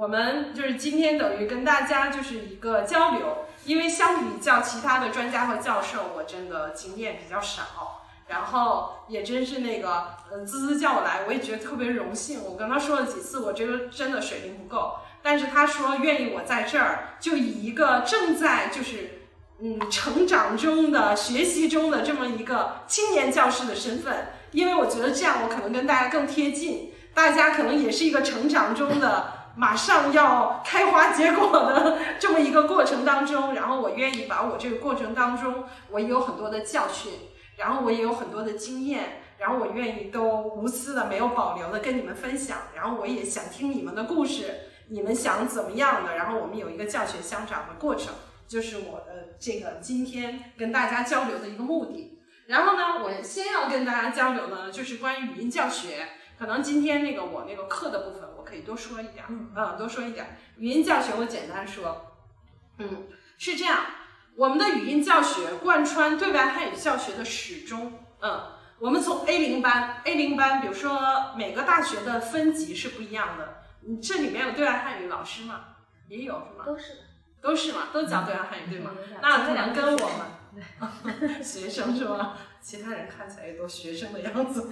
我们就是今天等于跟大家就是一个交流，因为相比较其他的专家和教授，我真的经验比较少，然后也真是那个，呃，滋滋叫我来，我也觉得特别荣幸。我跟他说了几次，我这个真的水平不够，但是他说愿意我在这儿，就以一个正在就是嗯成长中的、学习中的这么一个青年教师的身份，因为我觉得这样我可能跟大家更贴近，大家可能也是一个成长中的。马上要开花结果的这么一个过程当中，然后我愿意把我这个过程当中，我也有很多的教训，然后我也有很多的经验，然后我愿意都无私的、没有保留的跟你们分享，然后我也想听你们的故事，你们想怎么样的，然后我们有一个教学相长的过程，就是我的这个今天跟大家交流的一个目的。然后呢，我先要跟大家交流呢，就是关于语音教学，可能今天那个我那个课的部分。可以多说一点，嗯，多说一点。语音教学我简单说，嗯，是这样，我们的语音教学贯穿对外汉语教学的始终，嗯，我们从 A 零班，A 零班，比如说每个大学的分级是不一样的，你这里面有对外汉语老师吗？也有是吗？都是，都是嘛，都讲对外汉语对吗？那可能跟我们。学生是吧？其他人看起来也都学生的样子。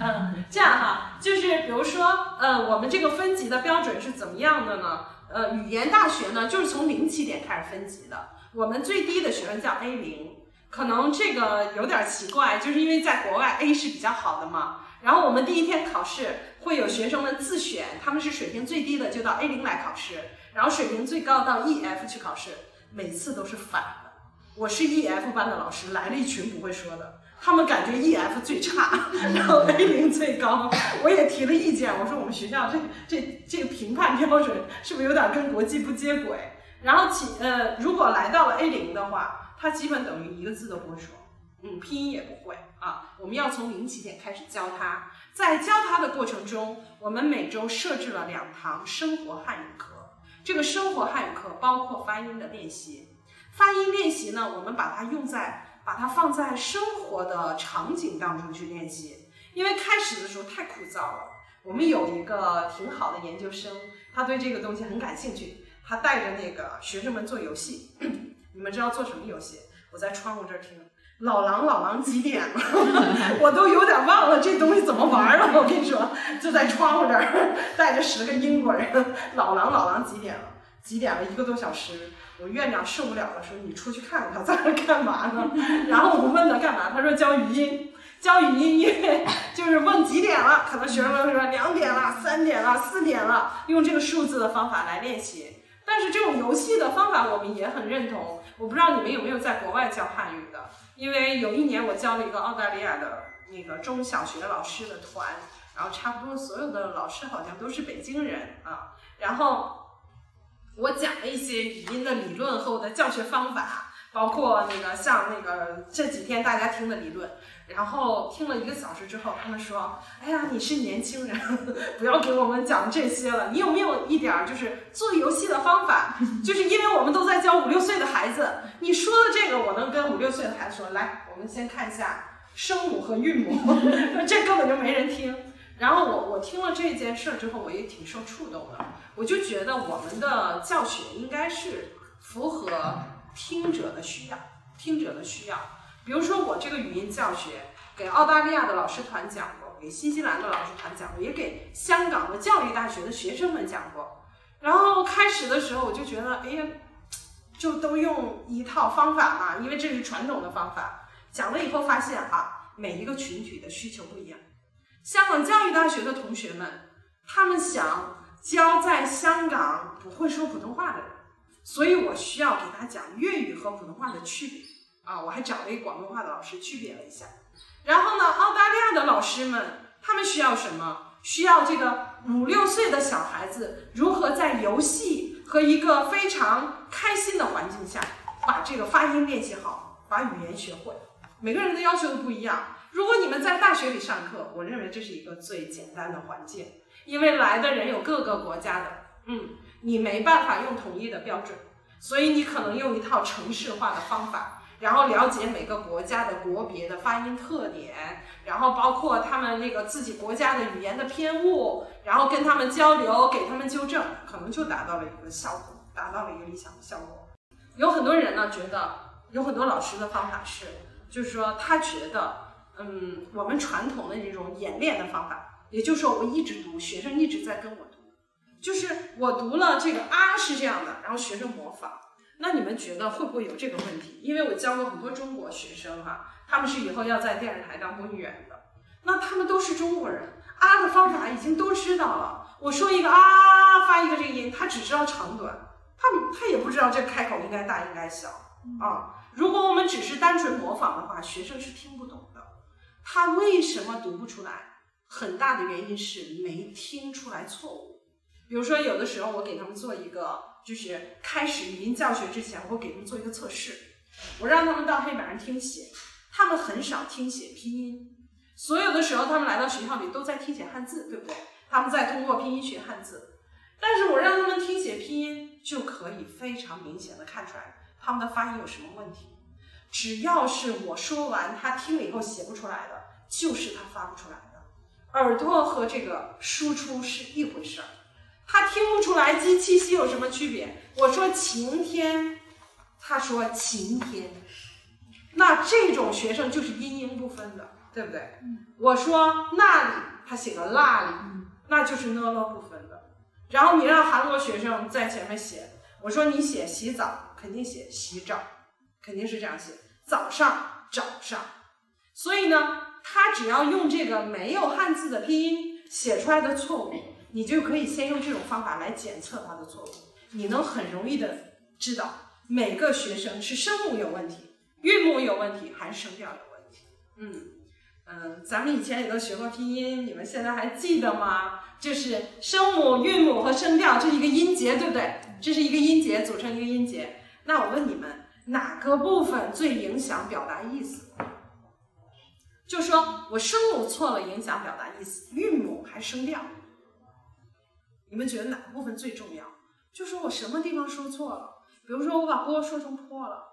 嗯，这样哈，就是比如说，呃，我们这个分级的标准是怎么样的呢？呃，语言大学呢，就是从零起点开始分级的。我们最低的学分叫 A 零，可能这个有点奇怪，就是因为在国外 A 是比较好的嘛。然后我们第一天考试会有学生们自选，他们是水平最低的就到 A 零来考试，然后水平最高到 E F 去考试，每次都是反。我是 E F 班的老师，来了一群不会说的，他们感觉 E F 最差，然后 A 零最高。我也提了意见，我说我们学校这这这个评判标准是不是有点跟国际不接轨？然后其呃，如果来到了 A 零的话，他基本等于一个字都不会说，嗯，拼音也不会啊。我们要从零起点开始教他，在教他的过程中，我们每周设置了两堂生活汉语课，这个生活汉语课包括发音的练习。发音练习呢，我们把它用在，把它放在生活的场景当中去练习，因为开始的时候太枯燥了。我们有一个挺好的研究生，他对这个东西很感兴趣，他带着那个学生们做游戏。你们知道做什么游戏？我在窗户这儿听，老狼老狼几点了？我都有点忘了这东西怎么玩了。我跟你说，就在窗户这儿带着十个英国人，老狼老狼几点了？几点了？一个多小时。我院长受不了了，说你出去看看他 在那干嘛呢？然后我们问他干嘛，他说教语音，教语音，因为就是问几点了，可能学生们说两点了、三点了、四点了，用这个数字的方法来练习。但是这种游戏的方法我们也很认同。我不知道你们有没有在国外教汉语的，因为有一年我教了一个澳大利亚的那个中小学老师的团，然后差不多所有的老师好像都是北京人啊，然后。我讲了一些语音的理论和我的教学方法，包括那个像那个这几天大家听的理论，然后听了一个小时之后，他们说：“哎呀，你是年轻人，不要给我们讲这些了。你有没有一点就是做游戏的方法？就是因为我们都在教五六岁的孩子，你说的这个，我能跟五六岁的孩子说，来，我们先看一下声母和韵母，这根本就没人听。然后我我听了这件事之后，我也挺受触动的。”我就觉得我们的教学应该是符合听者的需要，听者的需要。比如说我这个语音教学，给澳大利亚的老师团讲过，给新西兰的老师团讲过，也给香港的教育大学的学生们讲过。然后开始的时候我就觉得，哎呀，就都用一套方法嘛，因为这是传统的方法。讲了以后发现啊，每一个群体的需求不一样。香港教育大学的同学们，他们想。教在香港不会说普通话的人，所以我需要给他讲粤语和普通话的区别啊！我还找了一个广东话的老师区别了一下。然后呢，澳大利亚的老师们他们需要什么？需要这个五六岁的小孩子如何在游戏和一个非常开心的环境下把这个发音练习好，把语言学会。每个人的要求都不一样。如果你们在大学里上课，我认为这是一个最简单的环境。因为来的人有各个国家的，嗯，你没办法用统一的标准，所以你可能用一套程式化的方法，然后了解每个国家的国别的发音特点，然后包括他们那个自己国家的语言的偏误，然后跟他们交流，给他们纠正，可能就达到了一个效果，达到了一个理想的效果。有很多人呢觉得，有很多老师的方法是，就是说他觉得，嗯，我们传统的这种演练的方法，也就是说我一直读，学生一直在跟我读，就是我读了这个啊是这样的，然后学生模仿。那你们觉得会不会有这个问题？因为我教过很多中国学生哈，他们是以后要在电视台当播音员的，那他们都是中国人，啊的方法已经都知道了。我说一个啊发一个这个音，他只知道长短。他他也不知道这开口应该大应该小啊！如果我们只是单纯模仿的话，学生是听不懂的。他为什么读不出来？很大的原因是没听出来错误。比如说，有的时候我给他们做一个，就是开始语音教学之前，我给他们做一个测试，我让他们到黑板上听写，他们很少听写拼音。所有的时候，他们来到学校里都在听写汉字，对不对？他们在通过拼音学汉字。但是我让他们听写拼音，就可以非常明显的看出来他们的发音有什么问题。只要是我说完，他听了以后写不出来的，就是他发不出来。耳朵和这个输出是一回事儿，他听不出来鸡七夕有什么区别。我说晴天，他说晴天，那这种学生就是音音不分的，对不对？我说那里，他写个那里，那就是呢了不分的。然后你让韩国学生在前面写，我说你写洗澡，肯定写洗澡，肯定是这样写，早上早上。所以呢，他只要用这个没有汉字的拼音写出来的错误，你就可以先用这种方法来检测他的错误，你能很容易的知道每个学生是声母有问题、韵母有问题还是声调有问题。嗯嗯，咱们以前也都学过拼音，你们现在还记得吗？就是声母、韵母和声调，这是一个音节，对不对？这是一个音节组成一个音节。那我问你们，哪个部分最影响表达意思？就说我声母错了，影响表达意思，韵母还声调？你们觉得哪个部分最重要？就说我什么地方说错了？比如说我把波说成破了，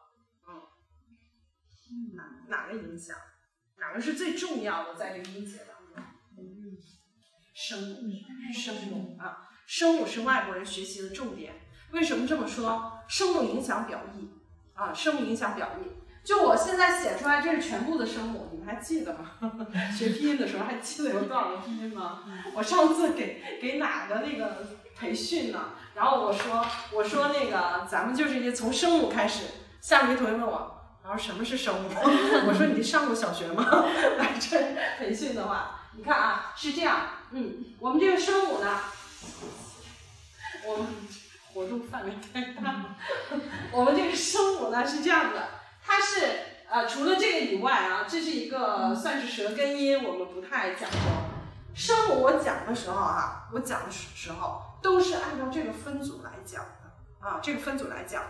嗯，哪哪个影响？哪个是最重要的在这个音节当中？声母，声母啊，声母是外国人学习的重点。为什么这么说？声母影响表意啊，声母影响表意。就我现在写出来，这是全部的声母，你们还记得吗？学拼音的时候还记得有多少个拼音吗？我上次给给哪个那个培训呢？然后我说我说那个咱们就是一从声母开始。下面一同学问我，然后什么是声母？我说你上过小学吗？来这培训的话。你看啊，是这样，嗯，我们这个声母呢，我们活动范围太大，我们这个声母呢是这样的，它是呃除了这个以外啊，这是一个算是舌根音，我们不太讲究。声母我讲的时候哈，我讲的时候都是按照这个分组来讲的啊，这个分组来讲。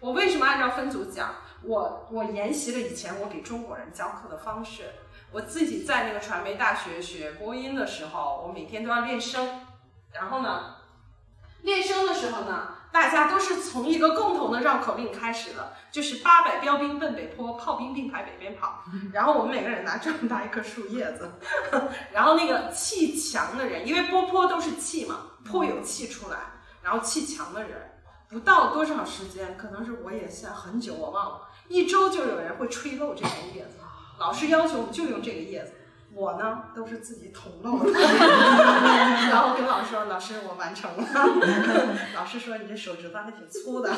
我为什么按照分组讲？我我沿袭了以前我给中国人教课的方式。我自己在那个传媒大学学播音的时候，我每天都要练声。然后呢，练声的时候呢，大家都是从一个共同的绕口令开始的，就是八百标兵奔北坡，炮兵并排北边跑。然后我们每个人拿这么大一棵树叶子，然后那个气强的人，因为波坡都是气嘛，坡有气出来，然后气强的人，不到多少时间，可能是我也在很久，我忘了，一周就有人会吹漏这片叶子。老师要求就用这个叶子，我呢都是自己捅漏的，然后跟老师说：“老师，我完成了。”老师说：“你这手指头还挺粗的，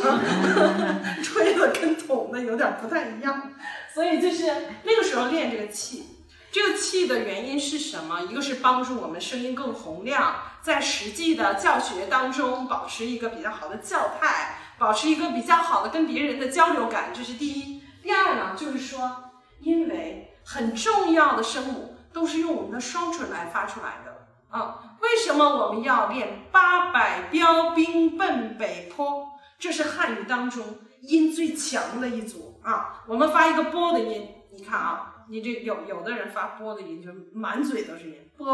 吹的跟捅的有点不太一样。”所以就是那个时候练这个气，这个气的原因是什么？一个是帮助我们声音更洪亮，在实际的教学当中保持一个比较好的教态，保持一个比较好的跟别人的交流感，这是第一。第二呢，就是说。因为很重要的声母都是用我们的双唇来发出来的啊。为什么我们要练八百标兵奔北坡？这是汉语当中音最强的一组啊。我们发一个波的音，你看啊，你这有有的人发波的音就满嘴都是音，波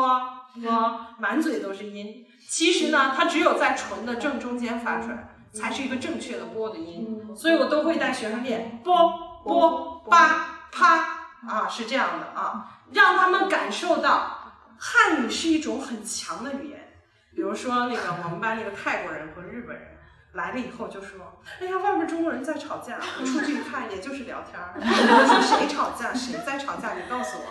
波满嘴都是音。其实呢，它只有在唇的正中间发出来才是一个正确的波的音。所以我都会带学生练波波。啪啊，是这样的啊，让他们感受到汉语是一种很强的语言。比如说那个我们班那个泰国人和日本人来了以后就说，哎呀，外面中国人在吵架，我出去一看，也就是聊天儿。我说谁吵架，谁在吵架，你告诉我。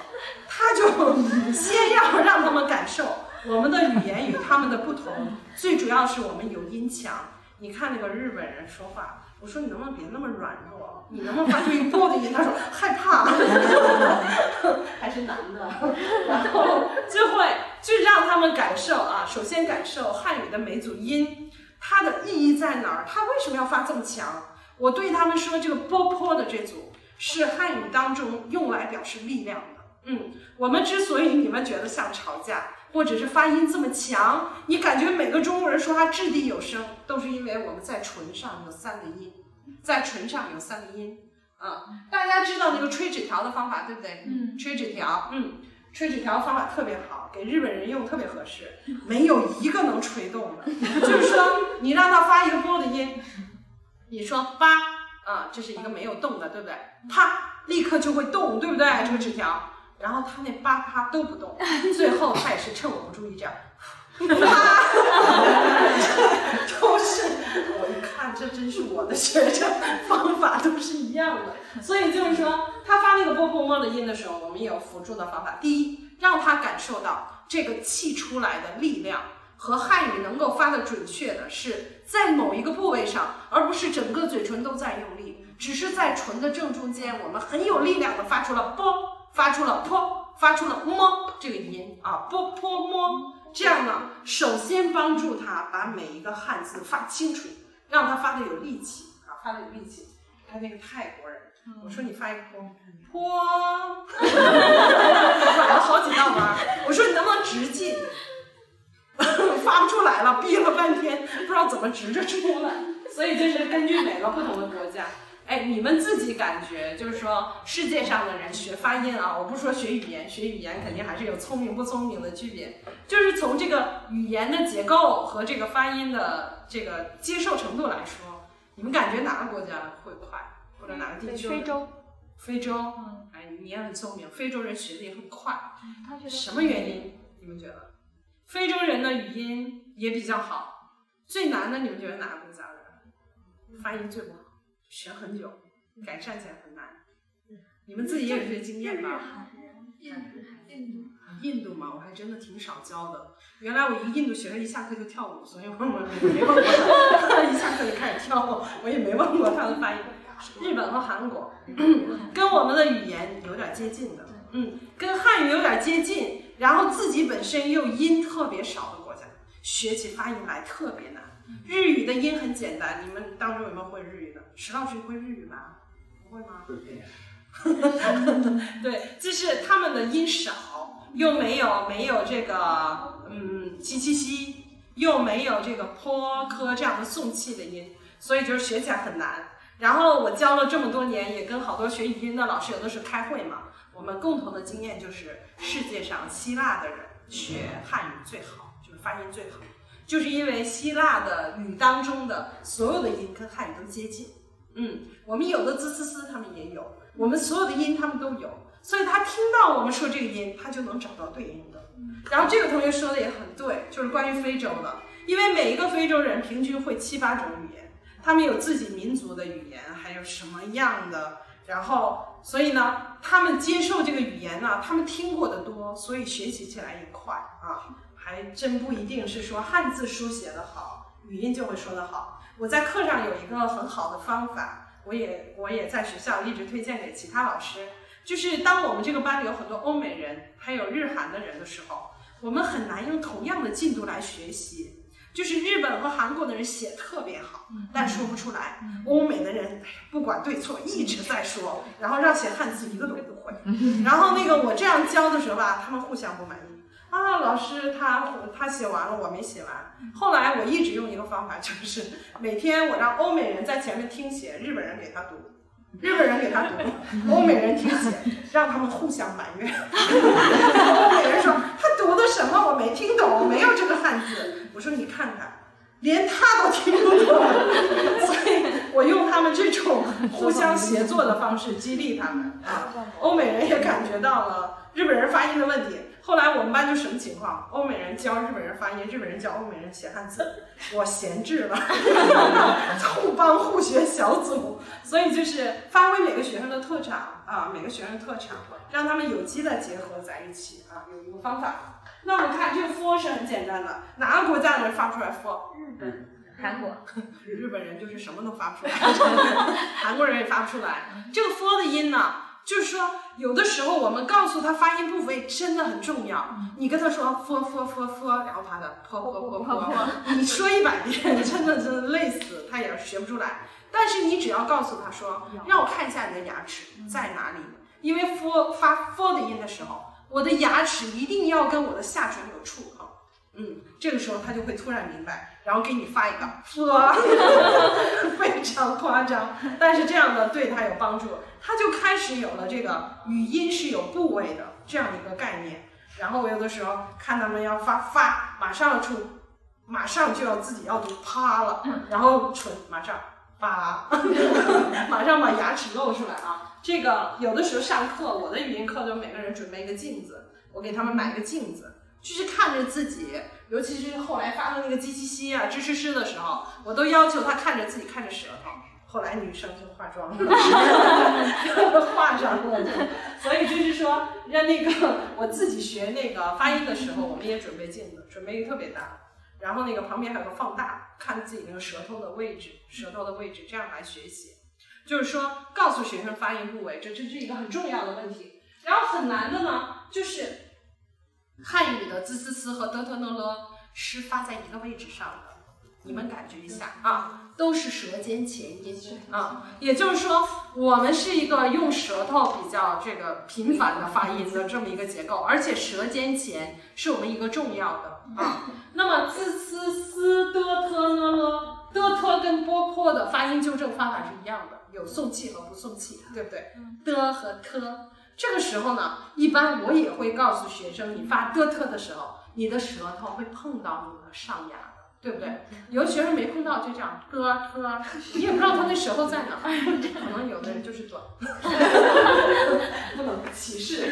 他就先要让他们感受我们的语言与他们的不同，最主要是我们有音强。你看那个日本人说话，我说你能不能别那么软弱，你能不能发出一个“啵”的音？他说害怕，还是男的，然后就会就让他们感受啊，首先感受汉语的每组音，它的意义在哪儿？它为什么要发这么强？我对他们说，这个“啵啵”的这组是汉语当中用来表示力量的。嗯，我们之所以你们觉得像吵架。或者是发音这么强，你感觉每个中国人说话掷地有声，都是因为我们在唇上有三个音，在唇上有三个音。啊，大家知道那个吹纸条的方法对不对？嗯，吹纸条，嗯，吹纸条方法特别好，给日本人用特别合适，没有一个能吹动的。就是说，你让他发一个波的音，你说八，啊，这是一个没有动的，对不对？啪，立刻就会动，对不对？这个纸条。然后他那八趴都不动，最后他也是趁我不注意这样，啪，都是我一看，这真是我的学生，方法都是一样的。所以就是说，他发那个波波摸的音的时候，我们也有辅助的方法。第一，让他感受到这个气出来的力量和汉语能够发的准确的是在某一个部位上，而不是整个嘴唇都在用力，只是在唇的正中间，我们很有力量的发出了波。发出了泼，发出了摸这个音啊，波泼摸，这样呢，首先帮助他把每一个汉字发清楚，让他发的有力气啊，发的有力气。他那个泰国人，我说你发一个泼泼，拐了好几道弯，我说你能不能直进？发不出来了，憋了半天，不知道怎么直着出来。所以就是根据每个不同的国家。哎，你们自己感觉就是说，世界上的人学发音啊，我不说学语言，学语言肯定还是有聪明不聪明的区别。就是从这个语言的结构和这个发音的这个接受程度来说，你们感觉哪个国家会快，或者哪个地区？非洲。非洲。嗯。哎，你也很聪明，非洲人学的也很快。什么原因？你们觉得？非洲人的语音也比较好。最难的，你们觉得哪个国家的发音最不好？学很久，改善起来很难。你们自己也有这些经验吧？印度，印度嘛，我还真的挺少教的。原来我一个印度学生一下课就跳舞，所以我没问过他。一下课就开始跳舞，我也没问过他的发音。日本和韩国，跟我们的语言有点接近的，嗯，跟汉语有点接近，然后自己本身又音特别少的国家，学起发音来特别难。日语的音很简单，你们当中有没有会日语的？石老师会日语吧？不会吗？对，就是他们的音少，又没有没有这个嗯七七七，又没有这个坡科这样的送气的音，所以就是学起来很难。然后我教了这么多年，也跟好多学语音的老师有的时候开会嘛，我们共同的经验就是，世界上希腊的人学汉语最好，就是发音最好。就是因为希腊的语当中的所有的音跟汉语都接近，嗯，我们有的滋滋滋他们也有，我们所有的音他们都有，所以他听到我们说这个音，他就能找到对应的。然后这个同学说的也很对，就是关于非洲的，因为每一个非洲人平均会七八种语言，他们有自己民族的语言，还有什么样的，然后所以呢，他们接受这个语言呢，他们听过的多，所以学习起来也快啊。还真不一定是说汉字书写的好，语音就会说得好。我在课上有一个很好的方法，我也我也在学校一直推荐给其他老师，就是当我们这个班里有很多欧美人，还有日韩的人的时候，我们很难用同样的进度来学习。就是日本和韩国的人写特别好，但说不出来；欧美的人不管对错一直在说，然后让写汉字一个都不会。然后那个我这样教的时候吧，他们互相不满意。啊，老师，他他写完了，我没写完。后来我一直用一个方法，就是每天我让欧美人在前面听写，日本人给他读，日本人给他读，欧美人听写，让他们互相埋怨。欧美人说他读的什么我没听懂，没有这个汉字。我说你看看，连他都听不懂，所以我用他们。了这种互相协作的方式激励他们啊。欧美人也感觉到了日本人发音的问题。后来我们班就什么情况？欧美人教日本人发音，日本人教欧美人写汉字，我闲置了，互帮互学小组。所以就是发挥每个学生的特长啊，每个学生的特长，让他们有机的结合在一起啊，有一个方法。那我们看这个 for 是很简单的，哪个国家能发不出来 for？日本、韩国，日本人就是什么都发不出来，韩国人也发不出来。这个 for 的音呢？就是说，有的时候我们告诉他发音部位真的很重要。你跟他说 f f f f，然后他的 p p p p，你说一百遍，真的真的累死，他也学不出来。但是你只要告诉他说，让我看一下你的牙齿在哪里，因为 f 发 f 的音的时候，我的牙齿一定要跟我的下唇有触碰。嗯，这个时候他就会突然明白，然后给你发一个 非常夸张，但是这样的对他有帮助。他就开始有了这个语音是有部位的这样一个概念，然后我有的时候看他们要发发，马上要出，马上就要自己要读啪了，然后唇马上发，马上把牙齿露出来啊。这个有的时候上课，我的语音课就每个人准备一个镜子，我给他们买一个镜子，就是看着自己，尤其是后来发的那个叽叽西啊、吱吱吱的时候，我都要求他看着自己看着舌头。后来女生就化妆了，化上了，所以就是说，让那个我自己学那个发音的时候，我们也准备镜子，准备一个特别大，然后那个旁边还有个放大，看自己那个舌头的位置，舌头的位置，这样来学习。就是说，告诉学生发音部位，这这是一个很重要的问题。然后很难的呢，就是汉语的 z c s 和 d t n l 是发在一个位置上的。你们感觉一下啊，都是舌尖前音啊，也就是说，我们是一个用舌头比较这个频繁的发音的这么一个结构，而且舌尖前是我们一个重要的啊。那么 z c s d t n l d t 跟波波的发音纠正方法是一样的，有送气和不送气，对不对？的和 t，这个时候呢，一般我也会告诉学生，你发的特的时候，你的舌头会碰到你的上牙。对不对？有的学生没碰到，就这样咯咯，你也不知道他那舌头在哪，可能有的人就是短，不能歧视，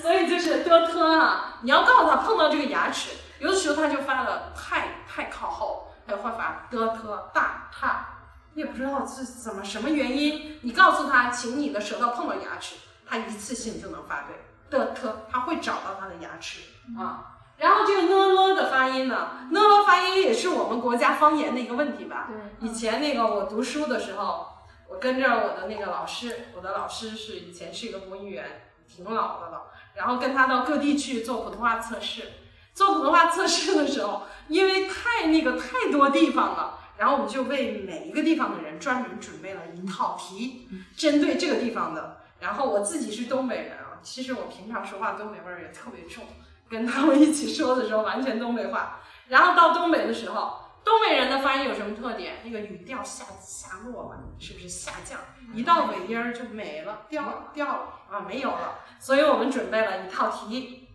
所以就是的特啊，你要告诉他碰到这个牙齿，有的时候他就发的太太靠后，他会发的特大踏，你也不知道是怎么什么原因，你告诉他，请你的舌头碰到牙齿，他一次性就能发对的特，他会找到他的牙齿啊。然后这个呢了的发音呢，呢了发音也是我们国家方言的一个问题吧？对。以前那个我读书的时候，我跟着我的那个老师，我的老师是以前是一个播音员，挺老的了。然后跟他到各地去做普通话测试，做普通话测试的时候，因为太那个太多地方了，然后我们就为每一个地方的人专门准备了一套题，针对这个地方的。然后我自己是东北人啊，其实我平常说话东北味儿也特别重。跟他们一起说的时候，完全东北话。然后到东北的时候，东北人的发音有什么特点？那个语调下下落嘛，是不是下降？一到尾音儿就没了，掉了掉了啊，没有了。所以我们准备了一套题，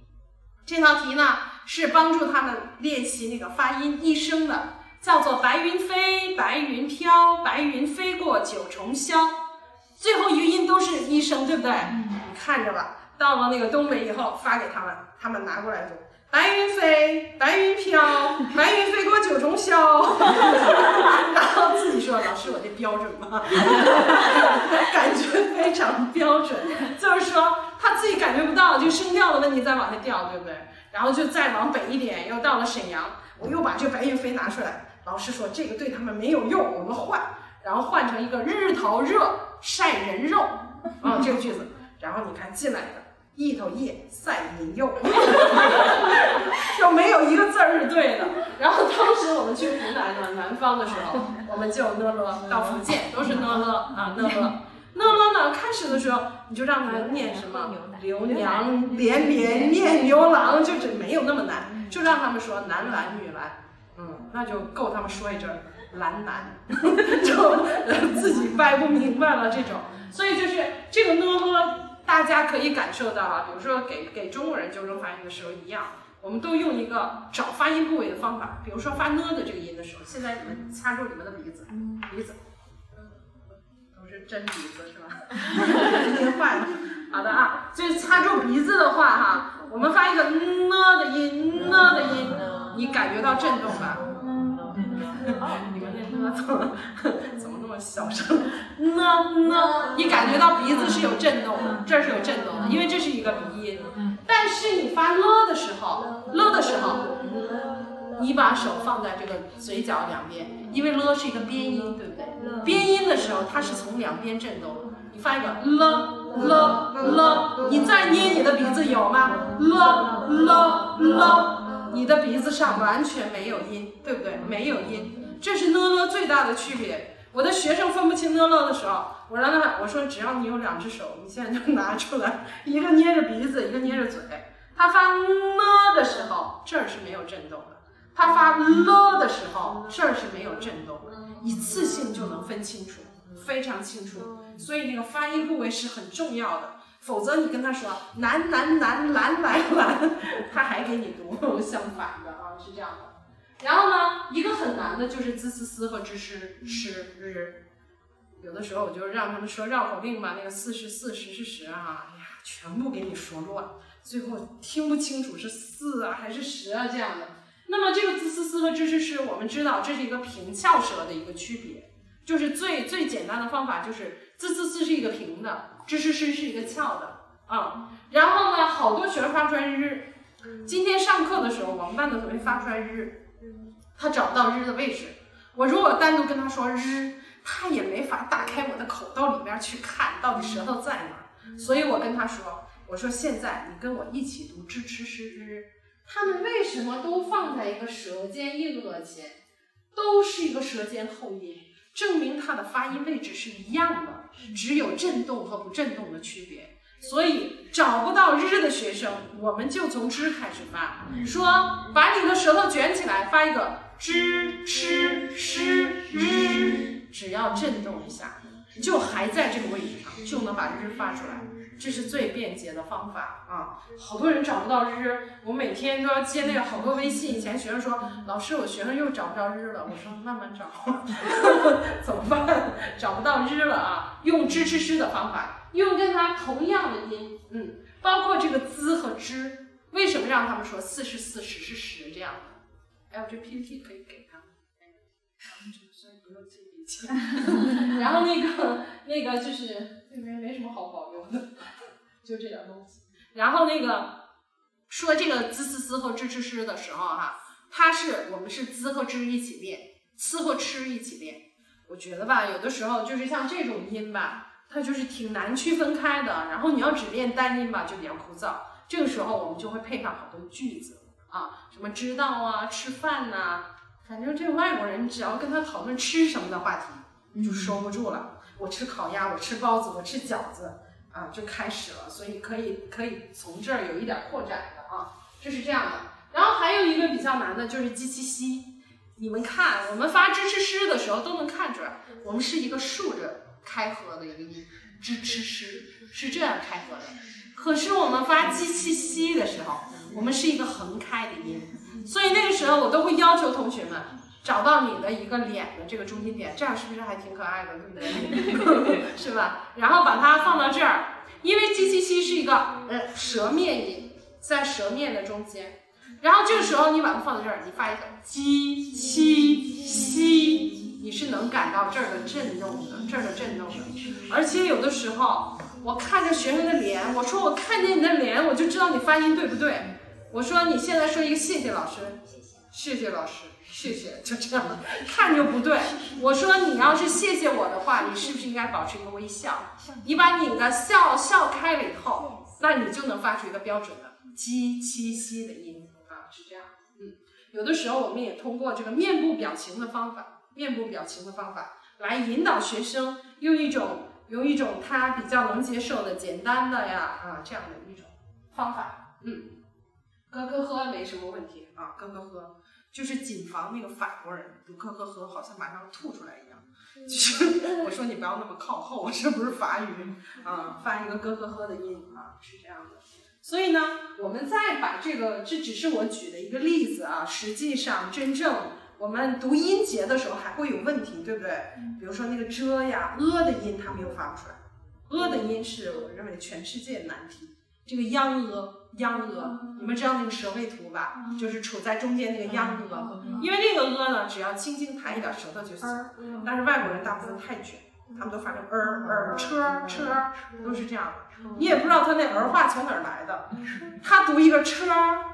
这套题呢是帮助他们练习那个发音一声的，叫做“白云飞，白云飘，白云飞过九重霄”，最后一个音都是医生，对不对？你看着吧。到了那个东北以后，发给他们，他们拿过来读：白云飞，白云飘，白云飞过九重霄。然后自己说：“老师，我这标准吗？” 感觉非常标准，就是说他自己感觉不到，就声调的问题再往下调，对不对？然后就再往北一点，又到了沈阳，我又把这白云飞拿出来。老师说这个对他们没有用，我们换，然后换成一个日头热晒人肉啊，这个句子。然后你看进来的。一头叶赛银柚，就没有一个字儿是对的。然后当时我们去湖南呢，南方的时候，我们就呢了，到福建都是呢了啊呢了呢了呢。开始的时候你就让他念什么刘娘连连念牛郎，就是没有那么难，就让他们说男蓝女蓝，嗯，那就够他们说一阵儿蓝男，就自己掰不明白了这种。所以就是这个呢呢。大家可以感受到啊，比如说给给中国人纠正发音的时候一样，我们都用一个找发音部位的方法。比如说发呢的这个音的时候，现在你们掐住你们的鼻子，鼻子，是真鼻子是吧？音坏了。好的啊，就是擦住鼻子的话哈，我们发一个呢的音，呢的音，你感觉到震动吧？呢怎么 怎么那么小声？呢呢，你感觉到鼻子是有震动的，这儿是有震动的，因为这是一个鼻音。但是你发了的时候，了的时候，你把手放在这个嘴角两边，因为了是一个边音，对不对？边音的时候，它是从两边震动。你发一个了了了，你再捏你的鼻子有吗？了了了，你的鼻子上完全没有音，对不对？没有音，这是呢呢最大的区别。我的学生分不清呢了的时候，我让他我说只要你有两只手，你现在就拿出来，一个捏着鼻子，一个捏着嘴。他发呢的时候，这儿是没有震动的；他发了的时候，这儿是没有震动的，一次性就能分清楚，非常清楚。所以那个发音部位是很重要的，否则你跟他说难难难难难难，他还给你读相反的啊，是这样的。然后呢，一个很难的就是滋滋滋和支诗诗日，有的时候我就让他们说绕口令嘛，那个四是四，十是十啊，哎呀，全部给你说乱，最后听不清楚是四啊还是十啊这样的。那么这个滋滋滋和支诗诗，我们知道这是一个平翘舌的一个区别，就是最最简单的方法就是滋嘶嘶是一个平的，支诗诗是一个翘的啊。然后呢，好多学生发出来日，今天上课的时候，我们班的同学发出来日。他找不到日的位置，我如果单独跟他说日，他也没法打开我的口到里面去看到底舌头在哪。所以我跟他说，我说现在你跟我一起读支吃诗日，他们为什么都放在一个舌尖硬腭前，都是一个舌尖后音，证明它的发音位置是一样的，只有震动和不震动的区别。所以找不到日的学生，我们就从支开始发，说把你的舌头卷起来，发一个支吃诗日，只要震动一下，就还在这个位置上，就能把日发出来，这是最便捷的方法啊！好多人找不到日，我每天都要接那个好多微信。以前学生说，老师，我学生又找不着日了。我说慢慢找，怎么办？找不到日了啊！用支吃诗的方法。用跟它同样的音，嗯，包括这个滋和支，为什么让他们说四是四十是十这样？哎，我这 PPT 可以给他们，他们就所以不用记笔记。然后那个那个就是那边没什么好保留的，就这点东西。然后那个说这个滋滋滋和吱吱吱的时候哈，它是我们是滋和吱一起练，呲和吃一起练。我觉得吧，有的时候就是像这种音吧。它就是挺难区分开的，然后你要只练单音吧，就比较枯燥。这个时候我们就会配上好多句子啊，什么知道啊，吃饭呐，反正这个外国人只要跟他讨论吃什么的话题，你就收不住了。我吃烤鸭，我吃包子，我吃饺子啊，就开始了。所以可以可以从这儿有一点扩展的啊，这是这样的。然后还有一个比较难的就是鸡七西，你们看我们发支吃诗的时候都能看出来，我们是一个竖着。开合的一个音，支吃诗是这样开合的。可是我们发鸡七西的时候，我们是一个横开的音，所以那个时候我都会要求同学们找到你的一个脸的这个中心点，这样是不是还挺可爱的，对不对？是吧？然后把它放到这儿，因为鸡七西是一个呃舌面音，在舌面的中间。然后这个时候你把它放在这儿，你发一个鸡七西。你是能感到这儿的震动的，这儿的震动的，而且有的时候我看着学生的脸，我说我看见你的脸，我就知道你发音对不对。我说你现在说一个谢谢老师，谢谢老师，谢谢，就这样，看就不对。我说你要是谢谢我的话，你是不是应该保持一个微笑？你把你的笑笑开了以后，那你就能发出一个标准的鸡七西的音啊，是这样。嗯，有的时候我们也通过这个面部表情的方法。面部表情的方法来引导学生，用一种用一种他比较能接受的简单的呀啊这样的一种方法，嗯，咯咯呵没什么问题啊，咯咯呵就是谨防那个法国人读咯咯呵好像马上吐出来一样，就是我说你不要那么靠后，这不是法语啊，发一个咯咯呵的音啊，是这样的。所以呢，我们再把这个这只是我举的一个例子啊，实际上真正。我们读音节的时候还会有问题，对不对？比如说那个遮呀、呃的音，他们又发不出来。呃的音是我认为全世界难题。这个央呃、央呃，你们知道那个舌位图吧？就是处在中间那个央呃，因为那个呃呢，只要轻轻弹一点舌头就行。但是外国人大部分太卷，他们都发成儿儿车车，都是这样的。你也不知道他那儿化从哪儿来的，他读一个车，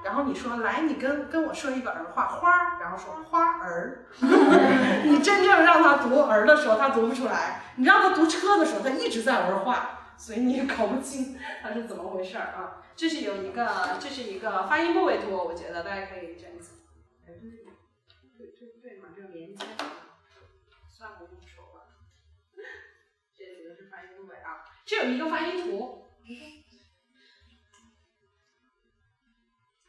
然后你说来，你跟跟我说一个儿化花，然后说花儿。你真正让他读儿的时候，他读不出来；你让他读车的时候，他一直在儿化，所以你也搞不清他是怎么回事儿啊。这是有一个，这是一个发音部位图，我觉得大家可以这样子。这有一个发音图。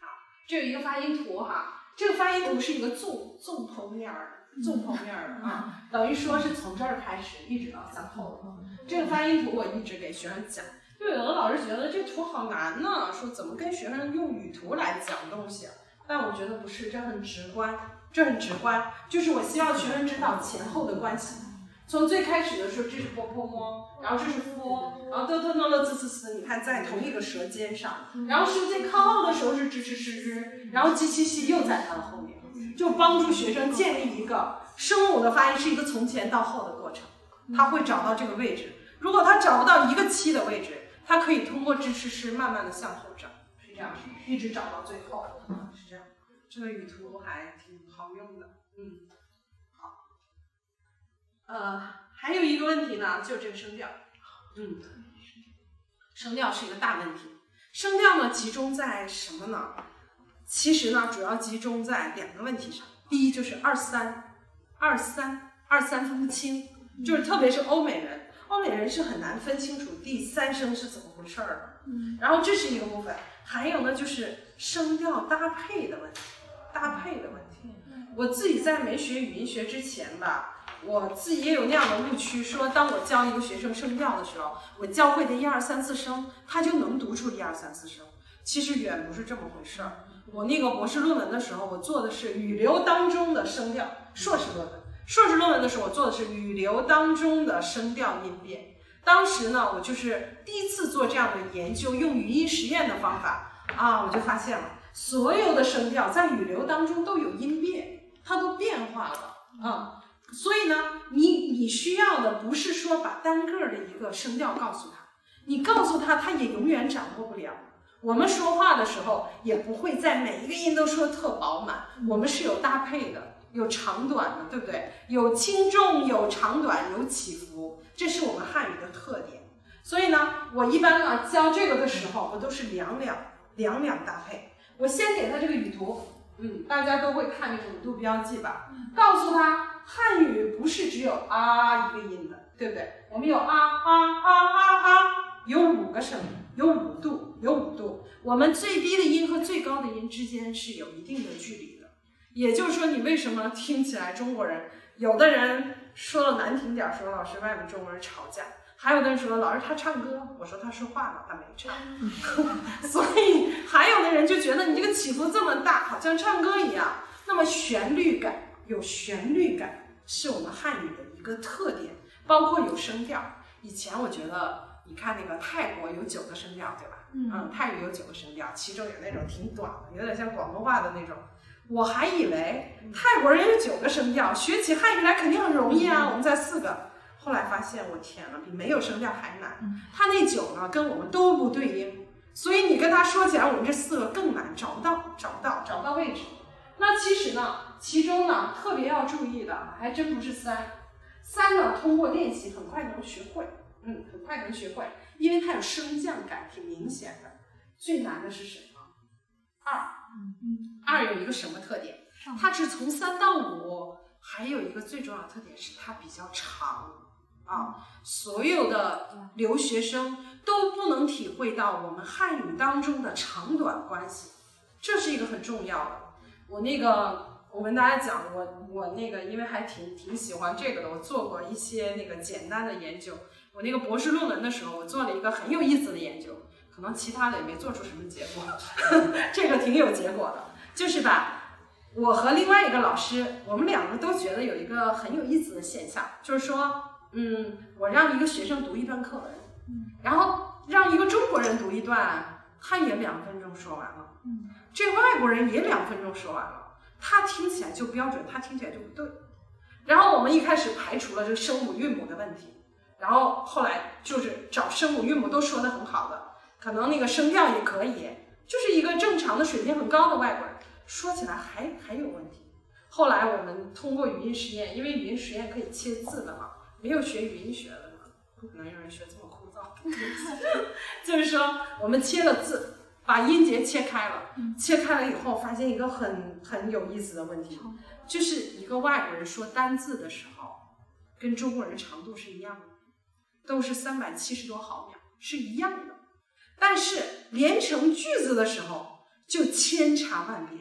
好，这有一个发音图哈，这个发音图是一个纵纵剖面儿，纵剖面儿的啊，等于说是从这儿开始一直到向后。这个发音图我一直给学生讲，就有的老师觉得这图好难呢，说怎么跟学生用语图来讲东西？但我觉得不是，这很直观，这很直观，就是我希望学生知道前后的关系。从最开始的时候，这是波波摸，然后这是佛，然后嘚嘚嘚嘚滋滋滋，你看在同一个舌尖上，然后舌尖靠后的时候是吱吱吱吱，然后叽叽叽又在它的后面，就帮助学生建立一个声母的发音是一个从前到后的过程，他会找到这个位置。如果他找不到一个七的位置，他可以通过吱吱吱慢慢的向后找，是这样，一直找到最后，是这样。这个语图还挺好用的，嗯。呃，还有一个问题呢，就这个声调，嗯，声调是一个大问题。声调呢，集中在什么呢？其实呢，主要集中在两个问题上。第一就是二三，二三，二三分不清，就是特别是欧美人，欧美人是很难分清楚第三声是怎么回事儿的。嗯，然后这是一个部分，还有呢就是声调搭配的问题，搭配的问题。我自己在没学语音学之前吧。我自己也有那样的误区，说当我教一个学生声调的时候，我教会的一二三四声，他就能读出一二三四声。其实远不是这么回事儿。我那个博士论文的时候，我做的是语流当中的声调；硕士论文，硕士论文的时候，我做的是语流当中的声调音变。当时呢，我就是第一次做这样的研究，用语音实验的方法啊，我就发现了所有的声调在语流当中都有音变，它都变化了啊。所以呢，你你需要的不是说把单个的一个声调告诉他，你告诉他，他也永远掌握不了。我们说话的时候也不会在每一个音都说特饱满，我们是有搭配的，有长短的，对不对？有轻重，有长短，有起伏，这是我们汉语的特点。所以呢，我一般呢教这个的时候，我都是两两两两搭配。我先给他这个语图，嗯，大家都会看这个语度标记吧，告诉他。汉语不是只有啊一个音的，对不对？我们有啊啊啊啊啊，有五个声音，有五度，有五度。我们最低的音和最高的音之间是有一定的距离的。也就是说，你为什么听起来中国人，有的人说的难听点，说老师外面中国人吵架；还有的人说老师他唱歌，我说他说话了，他没唱。所以还有的人就觉得你这个起伏这么大，好像唱歌一样。那么旋律感。有旋律感是我们汉语的一个特点，包括有声调。以前我觉得，你看那个泰国有九个声调，对吧？嗯，泰语有九个声调，其中有那种挺短的，有点像广东话的那种。我还以为泰国人有九个声调，学起汉语来肯定很容易啊。我们才四个，后来发现，我天呐，比没有声调还难。他那九呢，跟我们都不对应，所以你跟他说起来，我们这四个更难，找不到，找不到，找不到位置。那其实呢？其中呢，特别要注意的还真不是三，三呢通过练习很快能学会，嗯，很快能学会，因为它有升降感，挺明显的。最难的是什么？二，二有一个什么特点？它是从三到五，还有一个最重要的特点是它比较长啊。所有的留学生都不能体会到我们汉语当中的长短关系，这是一个很重要的。我那个。我跟大家讲，我我那个因为还挺挺喜欢这个的，我做过一些那个简单的研究。我那个博士论文的时候，我做了一个很有意思的研究，可能其他的也没做出什么结果，这个挺有结果的，就是吧我和另外一个老师，我们两个都觉得有一个很有意思的现象，就是说，嗯，我让一个学生读一段课文，然后让一个中国人读一段，他也两分钟说完了，这外国人也两分钟说完了，他听起来就标准，他听起来就不对。然后我们一开始排除了这个声母韵母的问题，然后后来就是找声母韵母都说的很好的，可能那个声调也可以，就是一个正常的水平很高的外国人，说起来还还有问题。后来我们通过语音实验，因为语音实验可以切字的嘛，没有学语音学的嘛，不可能有人学这么枯燥。就是说，我们切了字，把音节切开了，切开了以后，发现一个很很有意思的问题。就是一个外国人说单字的时候，跟中国人长度是一样的，都是三百七十多毫秒，是一样的。但是连成句子的时候就千差万别，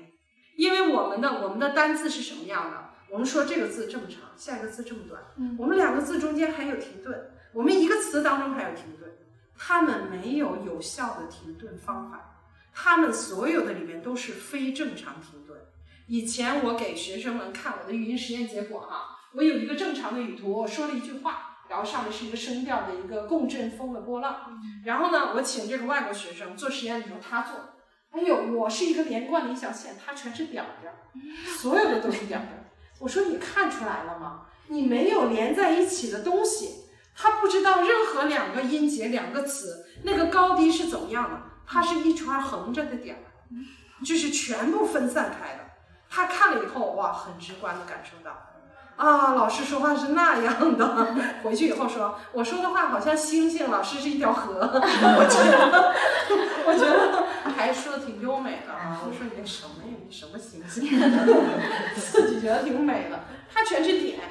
因为我们的我们的单字是什么样的？我们说这个字这么长，下一个字这么短，我们两个字中间还有停顿，我们一个词当中还有停顿，他们没有有效的停顿方法，他们所有的里面都是非正常停顿。以前我给学生们看我的语音实验结果哈，我有一个正常的语图，我说了一句话，然后上面是一个声调的一个共振风的波浪，然后呢，我请这个外国学生做实验的时候，他做，哎呦，我是一个连贯的一条线，他全是点儿点，所有的都是点儿点。我说你看出来了吗？你没有连在一起的东西，他不知道任何两个音节、两个词那个高低是怎么样的，它是一圈横着的点儿，就是全部分散开的。他看了以后，哇，很直观的感受到，啊，老师说话是那样的。回去以后说，我说的话好像星星，老师是一条河。我觉得，我觉得还说的挺优美的啊。我说你什么呀？你什么星星？自己觉得挺美的。它全是点，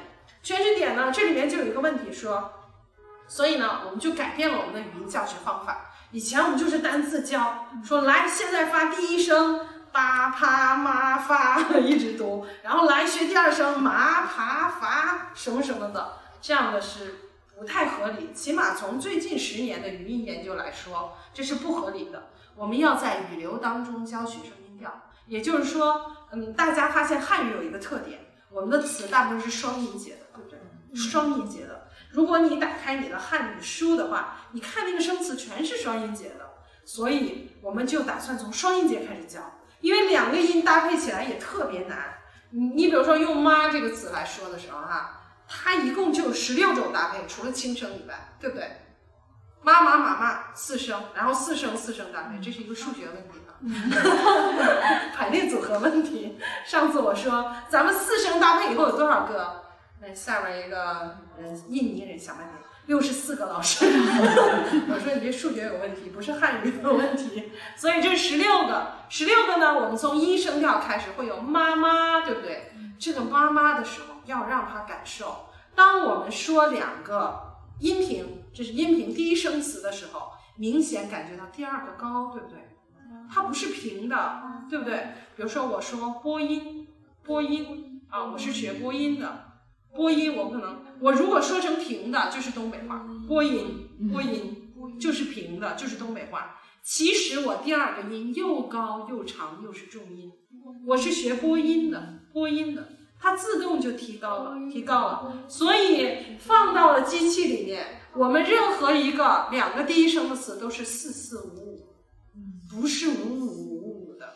全是点呢。这里面就有一个问题说，所以呢，我们就改变了我们的语音教学方法。以前我们就是单字教，说来，现在发第一声。八啪妈发一直读，然后来学第二声麻爬发什么什么的，这样的是不太合理。起码从最近十年的语音研究来说，这是不合理的。我们要在语流当中教学生音调，也就是说，嗯，大家发现汉语有一个特点，我们的词大部分是双音节的，对不对？双音节的。如果你打开你的汉语书的话，你看那个生词全是双音节的，所以我们就打算从双音节开始教。因为两个音搭配起来也特别难，你你比如说用“妈”这个词来说的时候，哈，它一共就有十六种搭配，除了轻声以外，对不对？妈妈妈妈四声，然后四声四声搭配，这是一个数学问题啊，排列组合问题。上次我说咱们四声搭配以后有多少个？那下面一个嗯，印尼人想半天。六十四个老师，我说你这数学有问题，不是汉语有问题，所以这十六个，十六个呢，我们从一声调开始会有妈妈，对不对？这个妈妈的时候要让他感受，当我们说两个音频，这是音频第一声词的时候，明显感觉到第二个高，对不对？它不是平的，对不对？比如说我说播音，播音啊，我是学播音的。播音我不能，我如果说成平的，就是东北话。播音，播音就是平的，就是东北话。其实我第二个音又高又长又是重音，我是学播音的，播音的，它自动就提高了，提高了。所以放到了机器里面，我们任何一个两个第一声的词都是四四五五，不是五五五五的。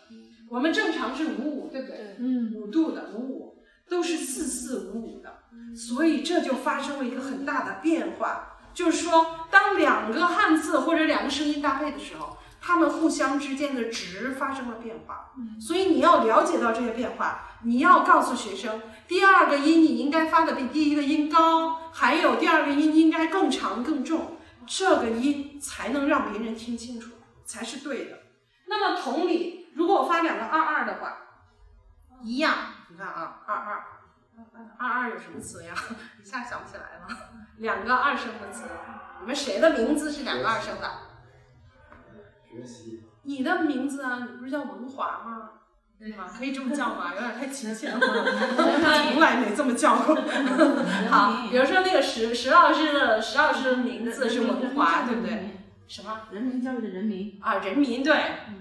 我们正常是五五，对不对？嗯，五度的五五都是四四五五的。所以这就发生了一个很大的变化，就是说，当两个汉字或者两个声音搭配的时候，它们互相之间的值发生了变化。所以你要了解到这些变化，你要告诉学生，第二个音你应该发的比第一个音高，还有第二个音应该更长更重，这个音才能让别人听清楚，才是对的。那么同理，如果我发两个二二的话，一样，你看啊，二二。二二有什么词呀？一下想不起来了。两个二声的词，你们谁的名字是两个二声的？学习。你的名字啊，你不是叫文华吗？对吗？可以这么叫吗？有点太亲切了，从来没这么叫过。好，比如说那个石石老师的石老师的名字是文华，对不对？什么？人民教育的人民啊，人民对，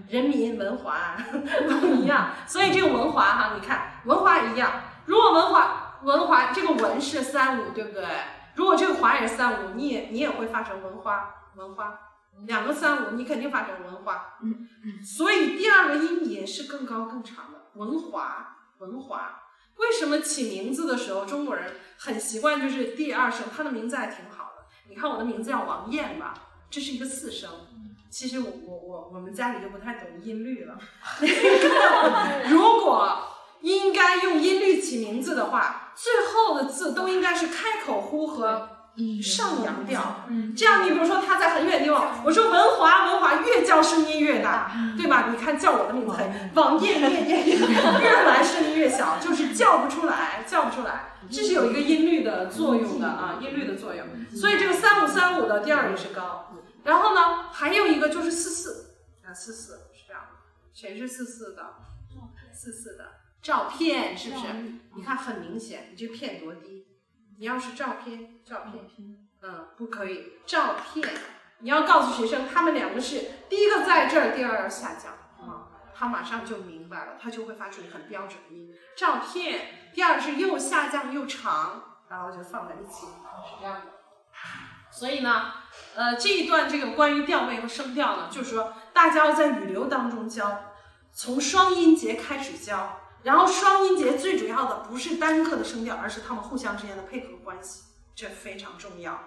人民文华 都一样，所以这个文华哈，你看文华一样。如果文华文华这个文是三五，对不对？如果这个华也是三五，你也你也会发成文花文花，两个三五你肯定发成文花。嗯嗯所以第二个音也是更高更长的文华文华。为什么起名字的时候中国人很习惯就是第二声？他的名字还挺好的。你看我的名字叫王艳吧，这是一个四声。其实我我我我们家里就不太懂音律了。如果应该用音律起名字的话，最后的字都应该是开口呼和上扬调。嗯这样，你比如说他在很远的地方，我说文华文华，越叫声音越大，对吧？你看叫我的名字，王艳艳艳艳，越来声音越小，就是叫不出来，叫不出来。这是有一个音律的作用的啊，音律的作用。所以这个三五三五的第二也是高。然后呢，还有一个就是四四啊，四四是这样的，谁是四四的？四四的照片是不是？你看很明显，你这片多低。你要是照片，照片，嗯，不可以。照片，你要告诉学生，他们两个是第一个在这儿，第二要下降啊，他马上就明白了，他就会发出很标准的音。照片，第二是又下降又长，然后就放在一起，是这样的。所以呢，呃，这一段这个关于调位和声调呢，就是说大家要在语流当中教，从双音节开始教。然后双音节最主要的不是单个的声调，而是它们互相之间的配合关系，这非常重要。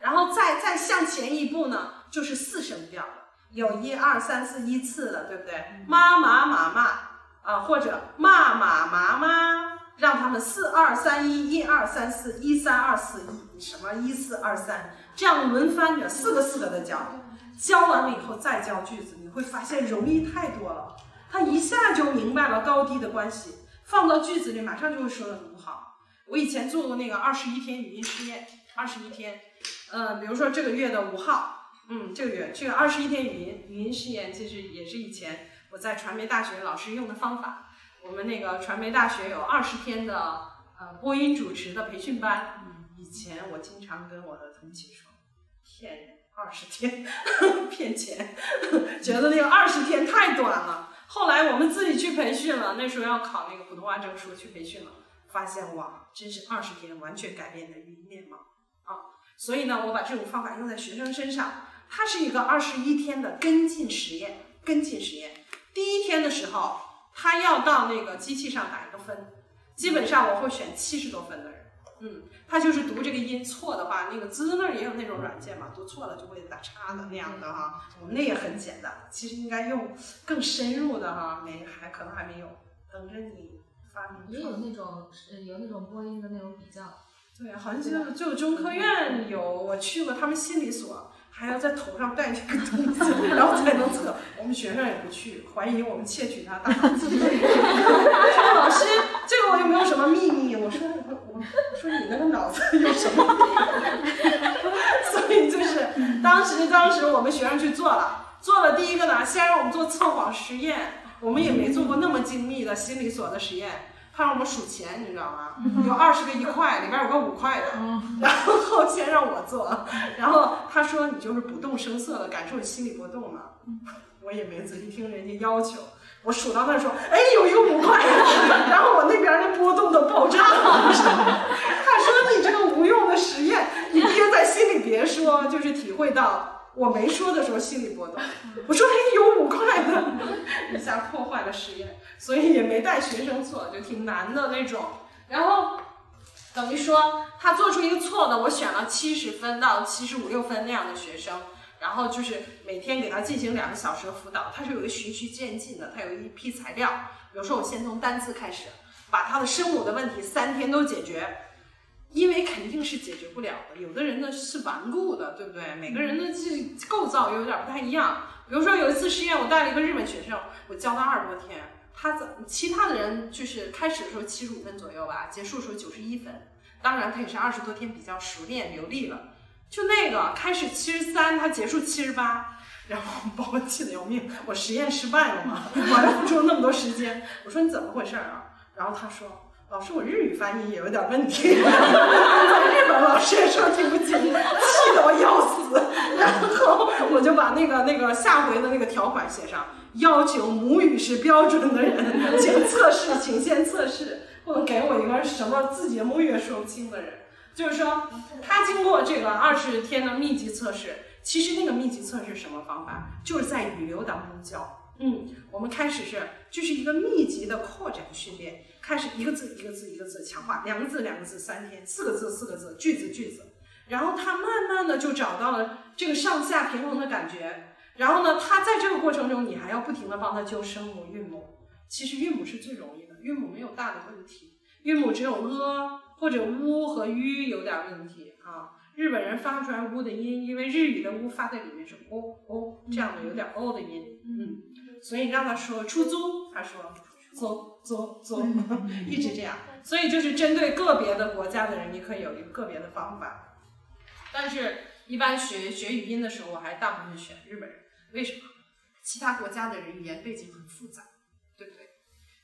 然后再再向前一步呢，就是四声调了，有一二三四依次的，对不对？妈妈妈妈啊，或者骂妈妈妈，让他们四二三一，一二三四，一三二四一，什么一四二三，这样轮番着四个四个的教，教完了以后再教句子，你会发现容易太多了。他一下就明白了高低的关系，放到句子里马上就会说的很好。我以前做过那个二十一天语音实验，二十一天，呃，比如说这个月的五号，嗯，这个月这个二十一天语音语音实验，其实也是以前我在传媒大学老师用的方法。我们那个传媒大学有二十天的呃播音主持的培训班，以前我经常跟我的同学说，骗人，二十天 骗钱，觉得那个二十天太短了。后来我们自己去培训了，那时候要考那个普通话证书去培训了，发现哇，真是二十天完全改变的语音面貌啊！所以呢，我把这种方法用在学生身上，它是一个二十一天的跟进实验。跟进实验，第一天的时候，他要到那个机器上打一个分，基本上我会选七十多分的人，嗯，他就是读这个音错的话，那个滋那儿也有那种软件嘛，读错了就会打叉的那样的哈。我们那也很简单，其实应该用更深入的哈，没还可能还没有，等着你发明。也有那种呃有那种播音的那种比较，对，好像就就中科院有，我去过他们心理所，还要在头上戴这个东西，然后才能测。我们学生也不去，怀疑我们窃取他大脑记忆。说老师，这个我又没有什么秘密？我说我我说你那个脑子有什么？所以就是当时当时我们学生去做了，做了第一个呢，先让我们做测谎实验，我们也没做过那么精密的心理所的实验。他让我们数钱，你知道吗？有二十个一块，里边有个五块的。然后先让我做，然后他说你就是不动声色的感受你心理波动嘛。我也没仔细听人家要求，我数到那儿说，哎，有一个五块，然后我那边那波动的爆炸了。他说你这个无用的实验，你憋在心里别说，就是体会到我没说的时候心理波动。我说哎，有五块的，一下破坏了实验，所以也没带学生做，就挺难的那种。然后等于说他做出一个错的，我选了七十分到七十五六分那样的学生，然后就是每天给他进行两个小时的辅导，他是有个循序渐进的，他有一批材料，比如说我先从单字开始，把他的声母的问题三天都解决。因为肯定是解决不了的，有的人呢是顽固的，对不对？每个人的这构造有点不太一样。比如说有一次实验，我带了一个日本学生，我教他二十多天，他怎其他的人就是开始的时候七十五分左右吧，结束的时候九十一分。当然他也是二十多天比较熟练流利了。就那个开始七十三，他结束七十八，然后把我气得要命。我实验失败了嘛，我还付出那么多时间。我说你怎么回事啊？然后他说。老师，我日语发音也有点问题。在日本老师也说听不清，气得我要死。然后我就把那个那个下回的那个条款写上，要求母语是标准的人，请测试，请先测试，不能给我一个什么自己母语也说不清的人。就是说，他经过这个二十天的密集测试，其实那个密集测试什么方法，就是在语流当中教。嗯，我们开始是就是一个密集的扩展训练，开始一个字一个字一个字强化，两个字两个字三天，四个字四个字，句子句子，然后他慢慢的就找到了这个上下平衡的感觉。然后呢，他在这个过程中，你还要不停的帮他纠声母韵母。其实韵母是最容易的，韵母没有大的问题，韵母只有 a 或者 u 和 u 有点问题啊。日本人发不出来 u 的音，因为日语的 u 发在里面是 o o 这样的，有点 o 的音，嗯。所以让他说出租，他说租租租，一直这样。所以就是针对个别的国家的人，你可以有一个个别的方法。但是，一般学学语音的时候，我还大部分选日本人。为什么？其他国家的人语言背景很复杂，对不对？